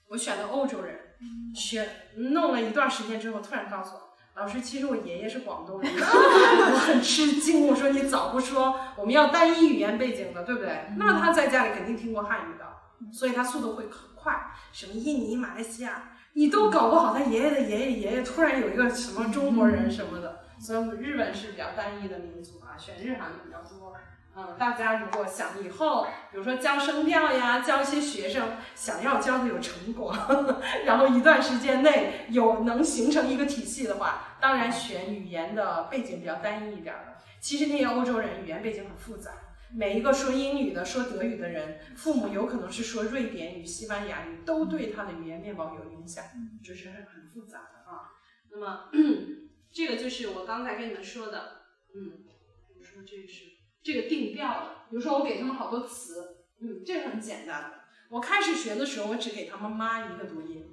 我选的欧洲人，学弄了一段时间之后，突然告诉我。老师，其实我爷爷是广东人，我很吃惊。我说你早不说，我们要单一语言背景的，对不对？那他在家里肯定听过汉语的，所以他速度会很快。什么印尼、马来西亚，你都搞不好，他爷爷的爷爷爷爷突然有一个什么中国人什么的。所以我们日本是比较单一的民族啊，选日韩的比较多。嗯，大家如果想以后，比如说教声调呀，教一些学生，想要教的有成果，然后一段时间内有能形成一个体系的话，当然选语言的背景比较单一一点的。其实那些欧洲人语言背景很复杂，每一个说英语的、说德语的人，父母有可能是说瑞典语、西班牙语，都对他的语言面貌有影响，这是很很复杂的啊。那么 这个就是我刚才跟你们说的，嗯，比如说这是。这个定调的，比如说我给他们好多词，嗯，这很简单。我开始学的时候，我只给他们妈一个读音，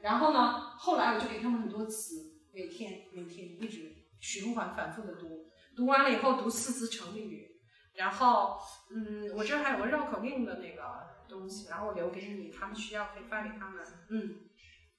然后呢，后来我就给他们很多词，每天每天一直循环反复的读，读完了以后读四字成语，然后嗯，我这还有个绕口令的那个东西，然后我留给你，他们需要可以发给他们，嗯，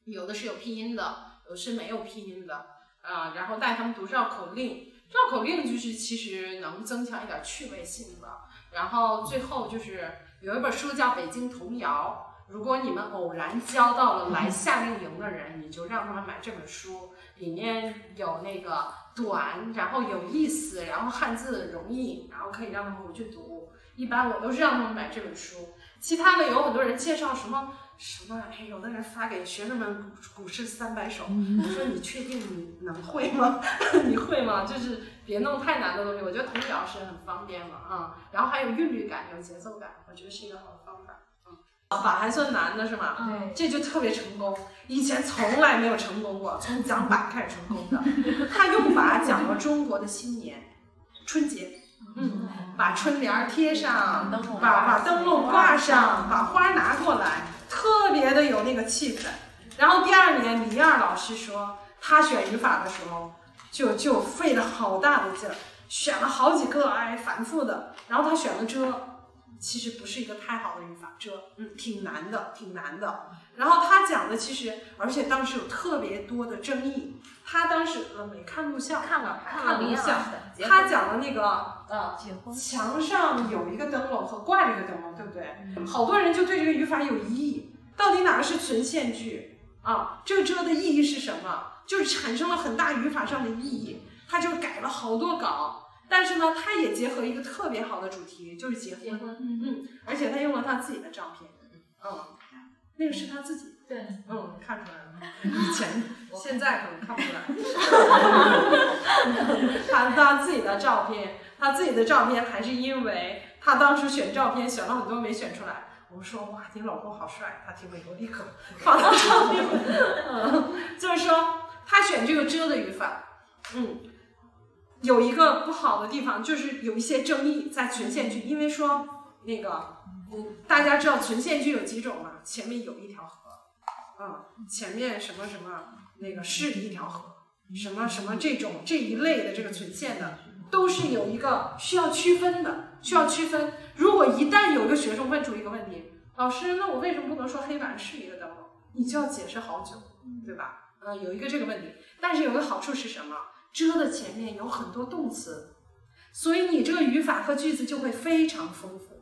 有的是有拼音的，有的是没有拼音的啊，然后带他们读绕口令。绕口令就是其实能增强一点趣味性的，然后最后就是有一本书叫《北京童谣》，如果你们偶然交到了来夏令营的人，你就让他们买这本书，里面有那个短，然后有意思，然后汉字容易，然后可以让他们回去读。一般我都是让他们买这本书，其他的有很多人介绍什么。什么？哎，有的人发给学生们古古诗三百首，我说你确定你能会吗？你会吗？就是别弄太难的东西。我觉得童谣是很方便嘛，啊，然后还有韵律感，有节奏感，我觉得是一个好的方法。嗯，法还算难的是吗？对，这就特别成功，以前从来没有成功过，从讲法开始成功的。他用法讲了中国的新年，春节。嗯，把春联贴上，把把灯笼挂上，把花拿过来，特别的有那个气氛。然后第二年，李燕老师说，他选语法的时候，就就费了好大的劲儿，选了好几个，哎，反复的。然后他选了遮。其实不是一个太好的语法，遮嗯挺难的，挺难的。然后他讲的其实，而且当时有特别多的争议。他当时呃没看录像，看了看了录像。他讲的那个呃，墙上有一个灯笼和挂着一个灯笼，对不对？好多人就对这个语法有异议，到底哪个是存现句啊？这个遮的意义是什么？就是产生了很大语法上的意义，他就改了好多稿。但是呢，他也结合一个特别好的主题，就是结婚。嗯，而且他用了他自己的照片。嗯，那个是他自己。对。嗯，看出来了。以前，现在可能看不出来。他 他自己的照片，他自己的照片还是因为他当时选照片选了很多没选出来。我说哇，你老公好帅，他听了以后立刻放到上面。嗯，就是说他选这个遮的语法，嗯。有一个不好的地方，就是有一些争议在存现句，因为说那个，嗯，大家知道存现句有几种吗？前面有一条河，嗯，前面什么什么那个是一条河，什么什么这种这一类的这个存现的，都是有一个需要区分的，需要区分。如果一旦有一个学生问出一个问题，老师，那我为什么不能说黑板是一个灯笼？你就要解释好久，对吧？呃，有一个这个问题，但是有个好处是什么？遮的前面有很多动词，所以你这个语法和句子就会非常丰富。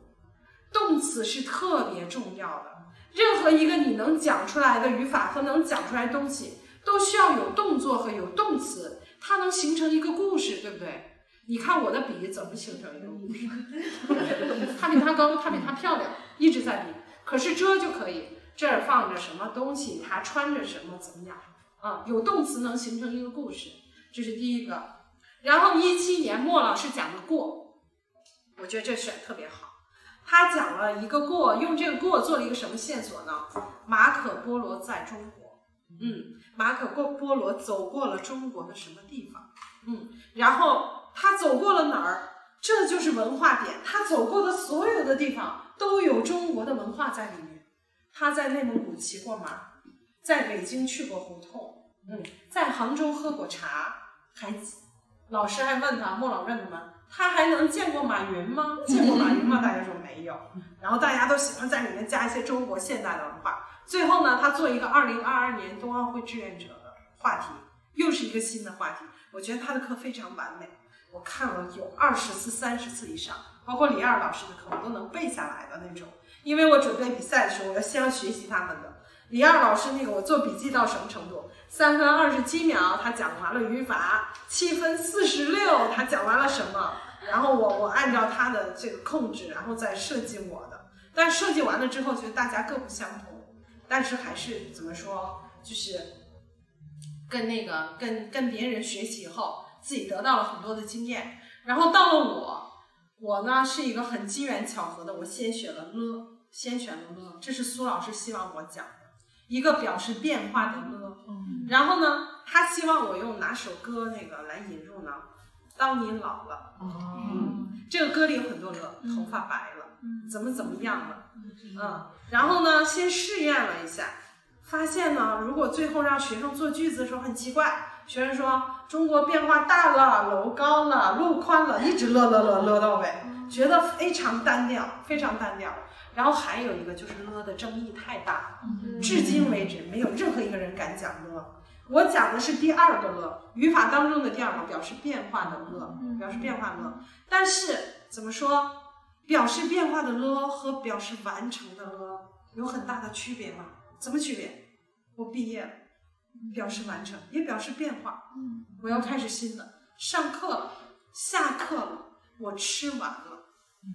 动词是特别重要的，任何一个你能讲出来的语法和能讲出来的东西，都需要有动作和有动词，它能形成一个故事，对不对？你看我的笔怎么形成一个故事？它比他高，他比它漂亮，一直在比。可是遮就可以，这儿放着什么东西，他穿着什么，怎么样？啊，有动词能形成一个故事，这是第一个。然后一七年莫老师讲的过，我觉得这选特别好。他讲了一个过，用这个过做了一个什么线索呢？马可波罗在中国，嗯，马可波波罗走过了中国的什么地方？嗯，然后他走过了哪儿？这就是文化点。他走过的所有的地方都有中国的文化在里面。他在内蒙古骑过马，在北京去过胡同，嗯，在杭州喝过茶，还老师还问他，莫老问他们，他还能见过马云吗？见过马云吗？大家说没有。然后大家都喜欢在里面加一些中国现代的文化。最后呢，他做一个二零二二年冬奥会志愿者的话题，又是一个新的话题。我觉得他的课非常完美，我看了有二十次、三十次以上，包括李二老师的课，我都能背下来的那种。因为我准备比赛的时候，我要先要学习他们的。李二老师那个，我做笔记到什么程度？三分二十七秒，他讲完了语法；七分四十六，他讲完了什么？然后我我按照他的这个控制，然后再设计我的。但设计完了之后，觉得大家各不相同，但是还是怎么说，就是跟那个跟跟别人学习以后，自己得到了很多的经验。然后到了我，我呢是一个很机缘巧合的，我先选了了，先选了了，这是苏老师希望我讲的一个表示变化的了。然后呢，他希望我用哪首歌那个来引入呢？当你老了，嗯，这个歌里有很多了，头发白了，怎么怎么样了，嗯，然后呢，先试验了一下，发现呢，如果最后让学生做句子的时候很奇怪，学生说中国变化大了，楼高了，路宽了，一直乐乐乐乐到尾，觉得非常单调，非常单调。然后还有一个就是了的争议太大，至今为止没有任何一个人敢讲了。我讲的是第二个了，语法当中的第二个表示变化的了，表示变化了。但是怎么说，表示变化的了和表示完成的了有很大的区别吗？怎么区别？我毕业了，表示完成，也表示变化。我要开始新的，上课了，下课了，我吃完了，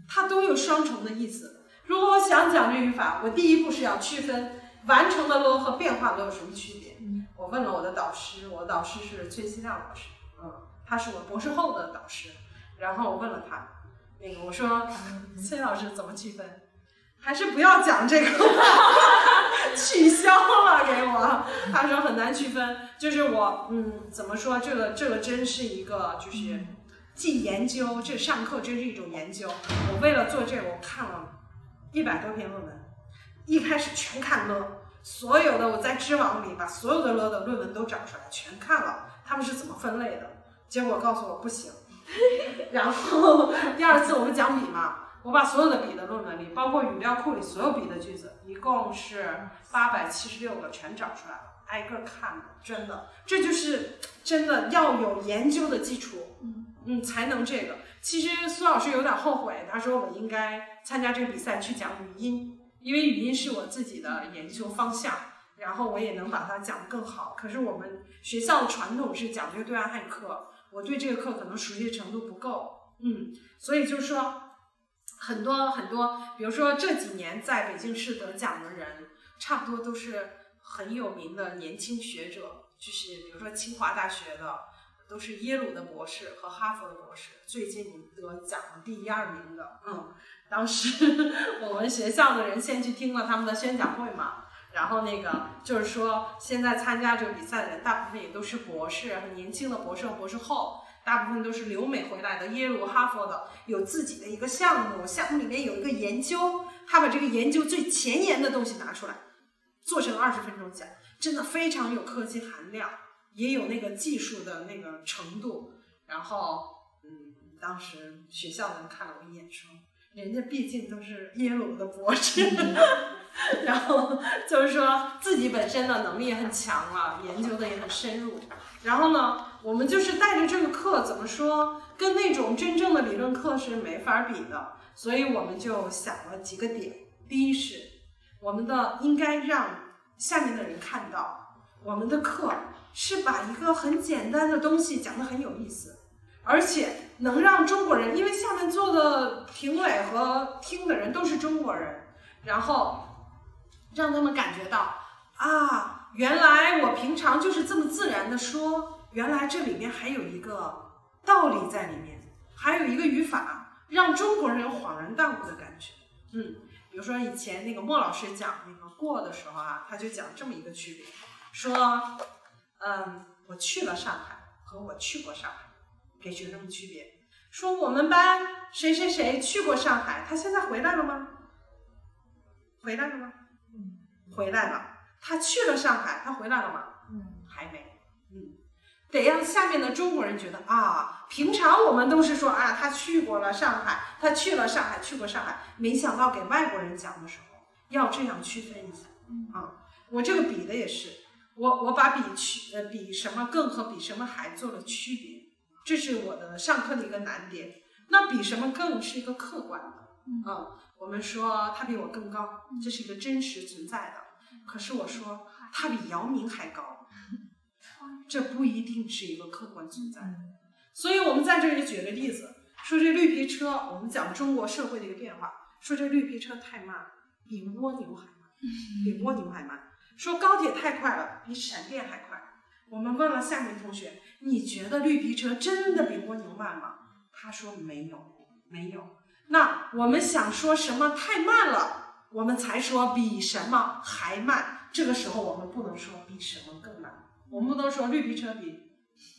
它都有双重的意思。如果我想讲这语法，我第一步是要区分完成的了和变化的了有什么区别。我问了我的导师，我的导师是崔希亮老师，嗯，他是我博士后的导师。然后我问了他，那个我说崔老师怎么区分？还是不要讲这个，取消了给我。他说很难区分，就是我，嗯，怎么说？这个这个真是一个，就是既研究，这上课真是一种研究。我为了做这个，我看了一百多篇论文，一开始全看了。所有的我在知网里把所有的了的论文都找出来，全看了，他们是怎么分类的？结果告诉我不行。然后第二次我们讲笔嘛，我把所有的笔的论文里，包括语料库里所有笔的句子，一共是八百七十六个，全找出来了，挨个看的，真的，这就是真的要有研究的基础，嗯，才能这个。其实苏老师有点后悔，他说我应该参加这个比赛去讲语音。因为语音是我自己的研究方向，然后我也能把它讲得更好。可是我们学校的传统是讲这个对外汉语课，我对这个课可能熟悉程度不够，嗯，所以就是说很多很多，比如说这几年在北京市得奖的人，差不多都是很有名的年轻学者，就是比如说清华大学的，都是耶鲁的博士和哈佛的博士，最近得奖的第一二名的，嗯。当时我们学校的人先去听了他们的宣讲会嘛，然后那个就是说，现在参加这个比赛的人大部分也都是博士，很年轻的博士和博士后，大部分都是留美回来的，耶鲁、哈佛的，有自己的一个项目，项目里面有一个研究，他把这个研究最前沿的东西拿出来，做成二十分钟讲，真的非常有科技含量，也有那个技术的那个程度。然后，嗯，当时学校的人看了我一眼说。人家毕竟都是耶鲁的博士，然后就是说自己本身的能力也很强了，研究的也很深入。然后呢，我们就是带着这个课，怎么说，跟那种真正的理论课是没法比的。所以我们就想了几个点。第一是，我们的应该让下面的人看到，我们的课是把一个很简单的东西讲得很有意思，而且能让中国人，因为下面坐的评委和听的人都是中国人，然后让他们感觉到啊，原来我平常就是这么自然的说，原来这里面还有一个道理在里面，还有一个语法。让中国人有恍然大悟的感觉，嗯，比如说以前那个莫老师讲那个过的时候啊，他就讲这么一个区别，说，嗯，我去了上海和我去过上海，给学生们区别，说我们班谁谁谁去过上海，他现在回来了吗？回来了吗？嗯，回来了。他去了上海，他回来了吗？嗯，还没。得让下面的中国人觉得啊，平常我们都是说啊，他去过了上海，他去了上海，去过上海。没想到给外国人讲的时候要这样区分一下啊。我这个比的也是，我我把比区呃比什么更和比什么还做了区别，这是我的上课的一个难点。那比什么更是一个客观的啊。我们说他比我更高，这是一个真实存在的。可是我说他比姚明还高。这不一定是一个客观存在，所以我们在这里举个例子，说这绿皮车，我们讲中国社会的一个变化，说这绿皮车太慢，比蜗牛还慢，比蜗牛还慢。说高铁太快了，比闪电还快。我们问了下面同学，你觉得绿皮车真的比蜗牛慢吗？他说没有，没有。那我们想说什么太慢了，我们才说比什么还慢。这个时候我们不能说比什么更慢。我们不能说绿皮车比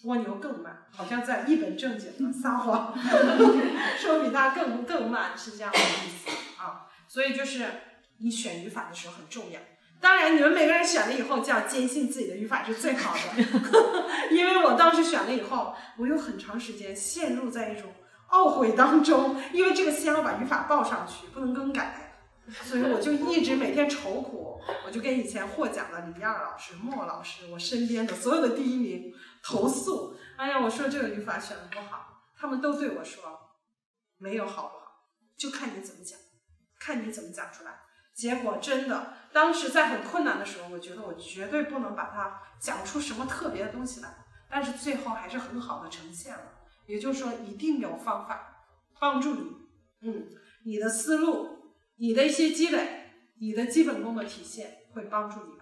蜗牛更慢，好像在一本正经的撒谎，说比它更更慢是这样的意思啊。所以就是你选语法的时候很重要。当然，你们每个人选了以后就要坚信自己的语法是最好的，因为我当时选了以后，我有很长时间陷入在一种懊悔当中，因为这个先要把语法报上去，不能更改。所以我就一直每天愁苦，我就跟以前获奖的李燕老师、莫老师，我身边的所有的第一名投诉。哎呀，我说这个语法选的不好，他们都对我说没有好不好，就看你怎么讲，看你怎么讲出来。结果真的，当时在很困难的时候，我觉得我绝对不能把它讲出什么特别的东西来，但是最后还是很好的呈现了。也就是说，一定有方法帮助你，嗯，你的思路。你的一些积累，你的基本功的体现，会帮助你。